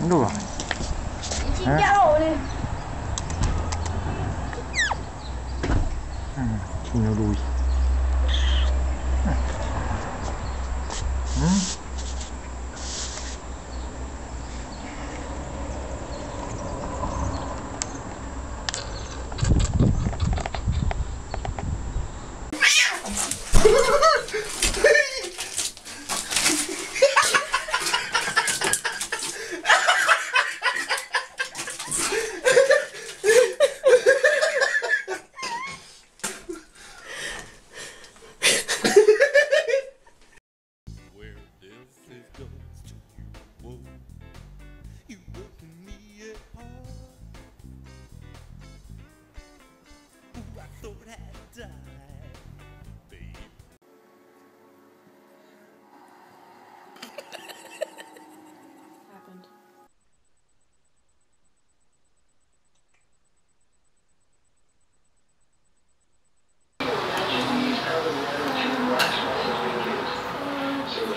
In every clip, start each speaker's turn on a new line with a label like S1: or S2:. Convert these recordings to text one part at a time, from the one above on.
S1: Đúng rồi Chị cháu đi Chị nó đuôi
S2: Ừ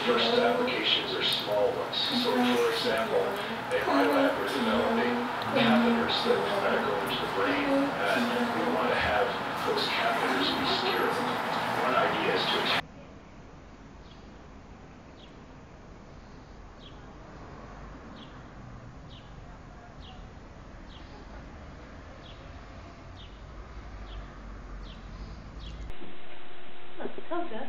S3: So first applications are small ones. So for example, in my lab we're developing catheters that uh, go into the brain and we want to have those catheters be sterile. One idea is to attach
S2: That's the concept.